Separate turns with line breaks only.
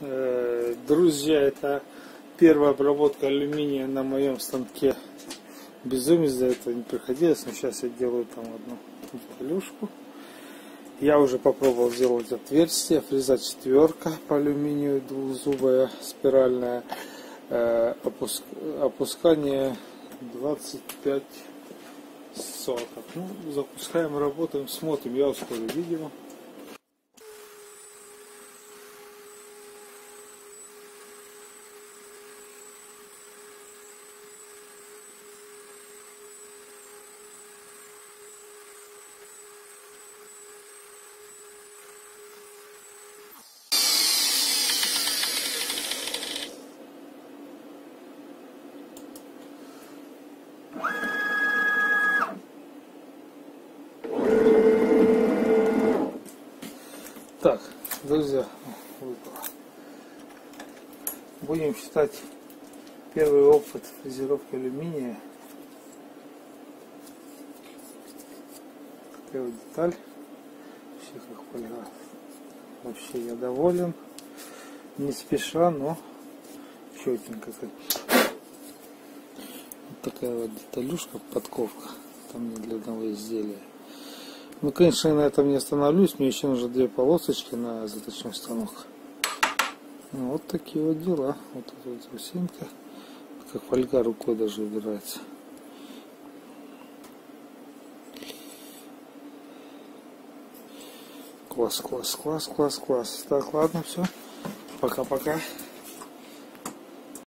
Э, Друзья, это первая обработка алюминия на моем станке. Безумец за это не приходилось, но сейчас я делаю там одну деталюшку. Я уже попробовал сделать отверстие, фреза четверка по алюминию, двухзубая, спиральная, э, опуск... опускание 25 соток. Ну, запускаем, работаем, смотрим, я ускорю видео. Так, друзья, выпало. Будем считать первый опыт фрезеровки алюминия. Такая вот деталь. Вообще как фольга. Вообще я доволен. Не спеша, но четенько. Вот такая вот деталюшка, подковка. Там не для одного изделия. Ну, конечно, я на этом не остановлюсь. Мне еще нужно две полосочки на заточной станок. Ну, вот такие вот дела. Вот эта вот трусинка. Как фольга рукой даже убирается. Класс, класс, класс, класс, класс. Так, ладно, все. Пока-пока.